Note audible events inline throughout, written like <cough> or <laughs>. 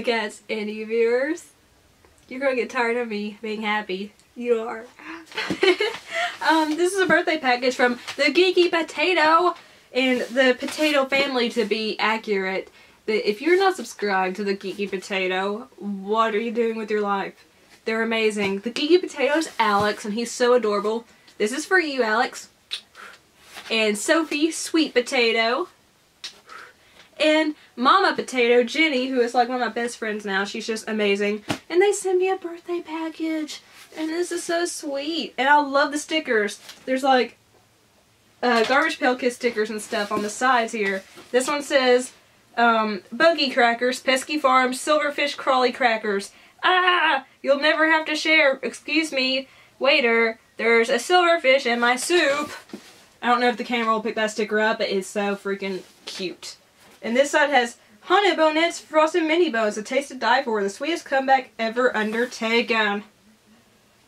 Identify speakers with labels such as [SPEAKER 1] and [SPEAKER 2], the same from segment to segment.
[SPEAKER 1] this, any viewers. You're gonna get tired of me being happy. You are. <laughs> um, this is a birthday package from the Geeky Potato and the Potato family to be accurate. But if you're not subscribed to the Geeky Potato, what are you doing with your life? They're amazing. The Geeky Potato is Alex and he's so adorable. This is for you, Alex. And Sophie, Sweet Potato. And Mama Potato, Jenny, who is like one of my best friends now. She's just amazing. And they sent me a birthday package. And this is so sweet. And I love the stickers. There's like uh, Garbage Pail Kids stickers and stuff on the sides here. This one says um, Buggy Crackers, Pesky Farms, Silverfish Crawly Crackers. Ah! You'll never have to share. Excuse me, waiter. There's a silverfish in my soup. I don't know if the camera will pick that sticker up, but it's so freaking cute. And this side has Haunted Bonettes, Frosted Mini Bones, a taste to die for, the sweetest comeback ever undertaken.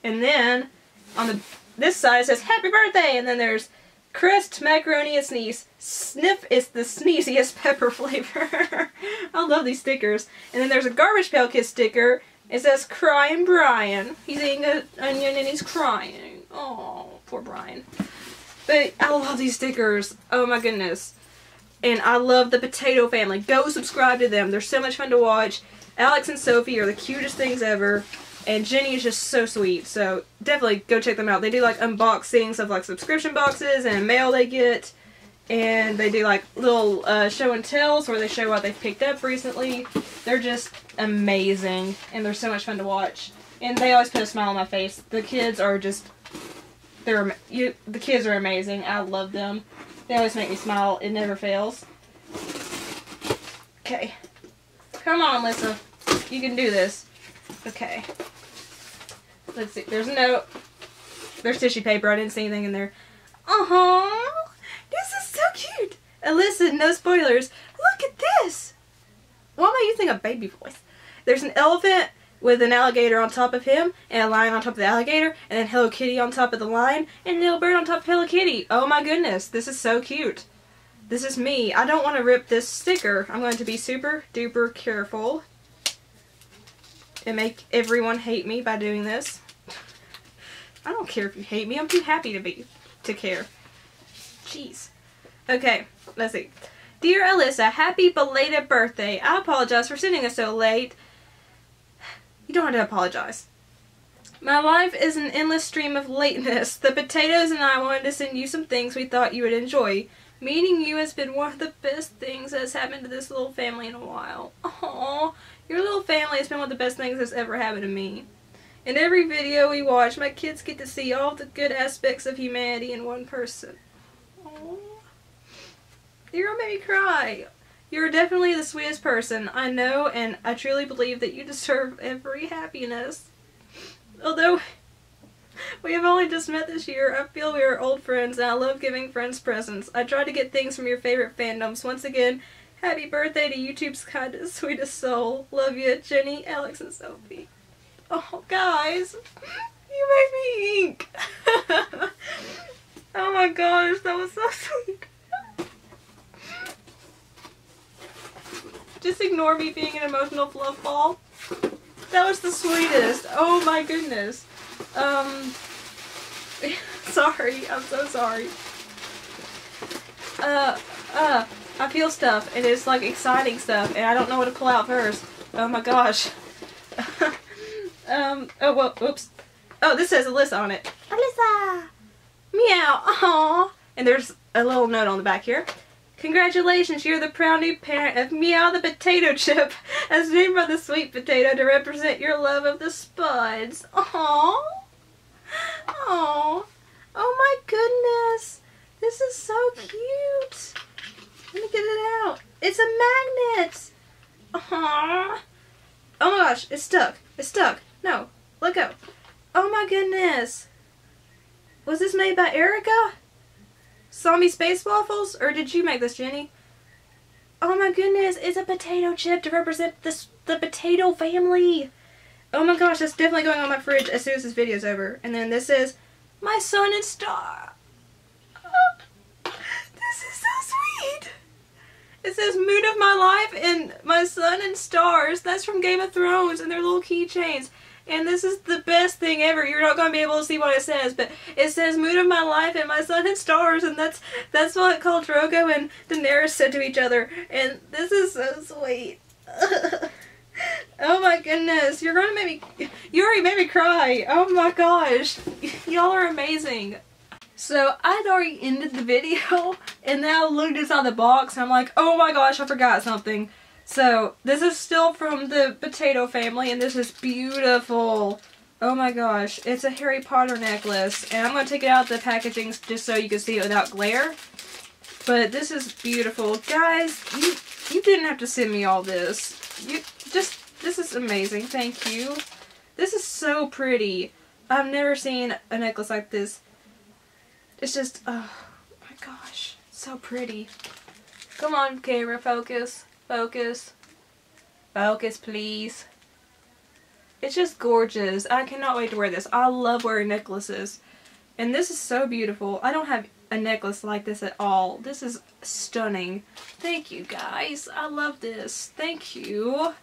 [SPEAKER 1] And then on the this side it says Happy Birthday, and then there's Crust, Macaroni, and Sneeze. Sniff is the sneeziest <laughs> pepper flavor. I love these stickers. And then there's a Garbage Pail Kids sticker. It says Crying Brian. He's eating an onion and he's crying. Oh, poor Brian. But I love these stickers. Oh my goodness. And I love the Potato Family. Go subscribe to them. They're so much fun to watch. Alex and Sophie are the cutest things ever. And Jenny is just so sweet. So definitely go check them out. They do like unboxings of like subscription boxes and mail they get. And they do like little uh, show and tells where they show what they've picked up recently. They're just amazing. And they're so much fun to watch. And they always put a smile on my face. The kids are just they're you, the kids are amazing. I love them. They always make me smile. It never fails. Okay. Come on, Lissa. You can do this. Okay. Let's see. There's a note. There's tissue paper. I didn't see anything in there. Oh, this is so cute. Alyssa, no spoilers. Look at this. Why am I using a baby voice? There's an elephant with an alligator on top of him, and a lion on top of the alligator, and then Hello Kitty on top of the lion, and a little bird on top of Hello Kitty. Oh my goodness, this is so cute. This is me. I don't want to rip this sticker. I'm going to be super duper careful and make everyone hate me by doing this. <laughs> I don't care if you hate me. I'm too happy to be to care. Jeez. Okay, let's see. Dear Alyssa, happy belated birthday. I apologize for sending us so late. You don't have to apologize. My life is an endless stream of lateness. The potatoes and I wanted to send you some things we thought you would enjoy. Meeting you has been one of the best things that has happened to this little family in a while. Aww, your little family has been one of the best things that's ever happened to me. In every video we watch, my kids get to see all the good aspects of humanity in one person. Aww. You're gonna make me cry. You're definitely the sweetest person I know, and I truly believe that you deserve every happiness. Although we have only just met this year, I feel we are old friends, and I love giving friends presents. I try to get things from your favorite fandoms. Once again, happy birthday to YouTube's kindest, sweetest soul. Love you, Jenny, Alex, and Sophie. Oh, guys, you made me ink. <laughs> oh my gosh, that was so sweet. Just ignore me being an emotional fluff ball. That was the sweetest. Oh my goodness. Um, <laughs> sorry. I'm so sorry. Uh, uh, I feel stuff. and it's like exciting stuff and I don't know what to pull out first. Oh my gosh. <laughs> um, oh, well, oops. Oh, this says Alyssa on it. Alyssa! Meow. Aww. And there's a little note on the back here. Congratulations, you're the proud new parent of Meow the Potato Chip, <laughs> as named by the sweet potato to represent your love of the spuds. Aww. Aww. Oh my goodness. This is so cute. Let me get it out. It's a magnet. Aww. Oh my gosh, it's stuck. It's stuck. No, let go. Oh my goodness. Was this made by Erica? Zombie Space Waffles? Or did you make this, Jenny? Oh my goodness, it's a potato chip to represent this the potato family. Oh my gosh, that's definitely going on my fridge as soon as this video's over. And then this is my sun and star. <laughs> This is so sweet. It says Moon of My Life and My Sun and Stars. That's from Game of Thrones and their little keychains. And this is the best thing ever. You're not going to be able to see what it says, but it says Moon of My Life and My Sun and Stars. And that's that's what Khal Drogo and Daenerys said to each other. And this is so sweet. <laughs> oh my goodness. You're going to make me... You already made me cry. Oh my gosh. <laughs> Y'all are amazing. So I'd already ended the video and now I looked inside the box and I'm like, oh my gosh, I forgot something. So this is still from the potato family and this is beautiful. Oh my gosh, it's a Harry Potter necklace and I'm going to take it out of the packaging just so you can see it without glare. But this is beautiful. Guys, you, you didn't have to send me all this. You just, this is amazing. Thank you. This is so pretty. I've never seen a necklace like this. It's just, oh my gosh, so pretty. Come on, camera, focus, focus, focus, please. It's just gorgeous. I cannot wait to wear this. I love wearing necklaces. And this is so beautiful. I don't have a necklace like this at all. This is stunning. Thank you, guys. I love this. Thank you.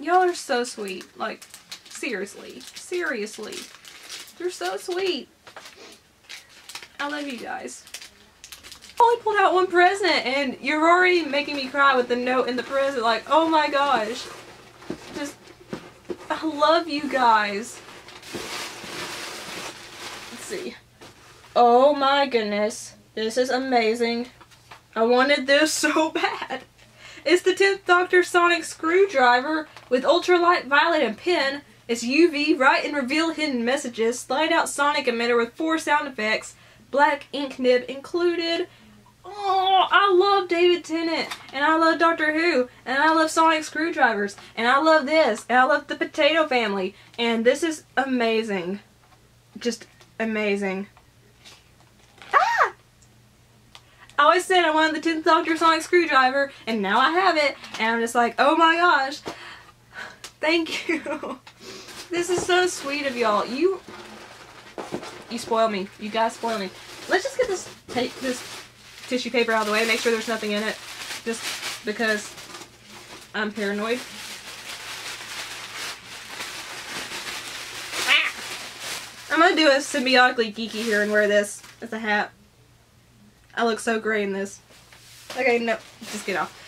[SPEAKER 1] Y'all are so sweet. Like, seriously. Seriously. You're so sweet. I love you guys. I pulled out one present and you're already making me cry with the note in the present. Like, oh my gosh. Just, I love you guys. Let's see. Oh my goodness. This is amazing. I wanted this <laughs> so bad. It's the 10th Doctor Sonic Screwdriver with ultralight violet and pen. It's UV, write and reveal hidden messages, slide out sonic emitter with four sound effects, black ink nib included. Oh, I love David Tennant, and I love Doctor Who, and I love Sonic Screwdrivers, and I love this, and I love the Potato Family, and this is amazing. Just amazing. Ah! I always said I wanted the 10th Doctor Sonic Screwdriver, and now I have it, and I'm just like, oh my gosh. Thank you. <laughs> This is so sweet of y'all. You you spoil me. You guys spoil me. Let's just get this take this tissue paper out of the way. Make sure there's nothing in it. Just because I'm paranoid. Ah! I'm gonna do a symbiotically geeky here and wear this as a hat. I look so gray in this. Okay, no, just get off.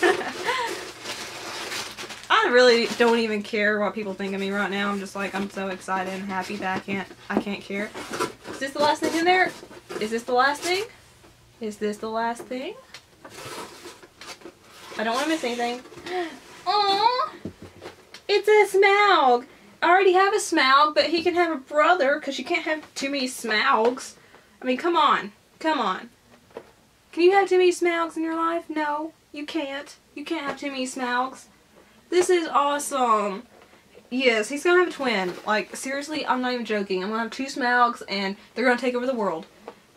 [SPEAKER 1] <laughs> I really don't even care what people think of me right now. I'm just like, I'm so excited and happy that I can't, I can't care. Is this the last thing in there? Is this the last thing? Is this the last thing? I don't want to miss anything. <gasps> Aww! It's a Smaug! I already have a Smaug, but he can have a brother because you can't have too many Smaugs. I mean, come on. Come on. Can you have too many Smaugs in your life? No, you can't. You can't have too many Smaugs. This is awesome. Yes, he's gonna have a twin. Like, seriously, I'm not even joking. I'm gonna have two Smaugs and they're gonna take over the world.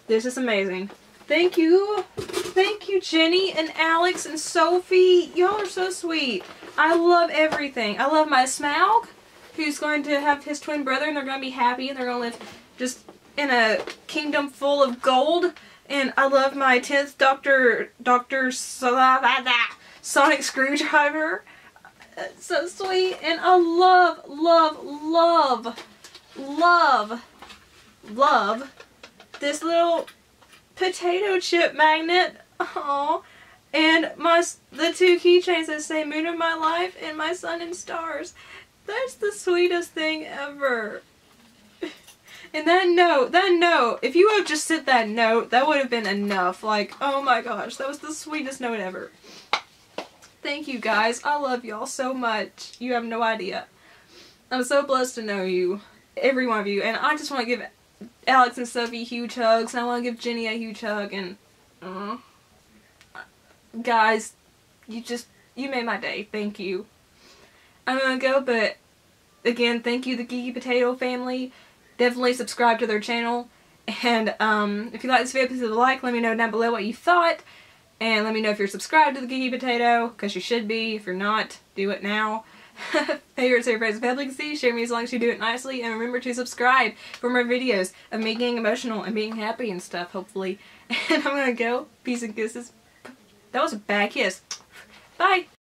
[SPEAKER 1] This is amazing. Thank you. Thank you, Jenny and Alex and Sophie. Y'all are so sweet. I love everything. I love my Smaug, who's going to have his twin brother and they're gonna be happy and they're gonna live just in a kingdom full of gold. And I love my 10th Doctor, Doctor Sonic Screwdriver so sweet. And I love, love, love, love, love this little potato chip magnet. Oh, and my the two keychains that say Moon of My Life and My Sun and Stars. That's the sweetest thing ever. <laughs> And that note, that note, if you would have just sent that note, that would have been enough. Like, oh my gosh, that was the sweetest note ever. Thank you guys. I love y'all so much. You have no idea. I'm so blessed to know you. Every one of you. And I just want to give Alex and Sophie huge hugs. And I want to give Jenny a huge hug. And, uh, guys, you just, you made my day. Thank you. I'm to go, but again, thank you, the Geeky Potato family. Definitely subscribe to their channel. And um, if you like this video, please leave a like. Let me know down below what you thought. And let me know if you're subscribed to the Geeky Potato, because you should be. If you're not, do it now. <laughs> Favorite, favorite, friends, public see, share me as long as you do it nicely, and remember to subscribe for more videos of me getting emotional and being happy and stuff, hopefully. <laughs> And I'm gonna go. Peace and kisses. That was a bad kiss. Bye.